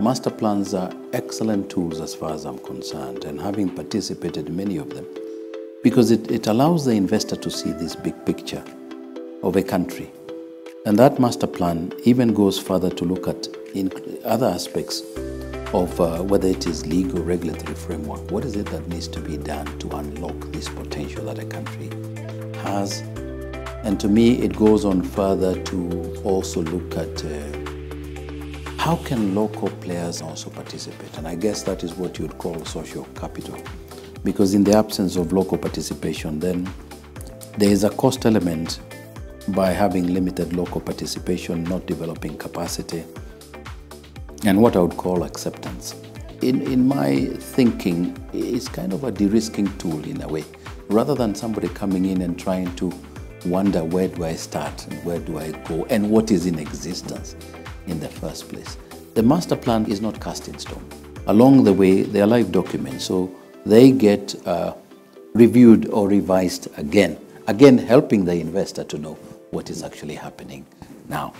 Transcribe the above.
Master plans are excellent tools as far as I'm concerned, and having participated in many of them, because it, it allows the investor to see this big picture of a country. And that master plan even goes further to look at in other aspects of uh, whether it is legal, regulatory framework. What is it that needs to be done to unlock this potential that a country has? And to me, it goes on further to also look at uh, how can local players also participate? And I guess that is what you would call social capital. Because in the absence of local participation, then there is a cost element by having limited local participation, not developing capacity, and what I would call acceptance. In, in my thinking, it's kind of a de risking tool in a way, rather than somebody coming in and trying to wonder where do I start and where do I go and what is in existence in the first place. The master plan is not cast in stone. Along the way, they are live documents, so they get uh, reviewed or revised again, again helping the investor to know what is actually happening now.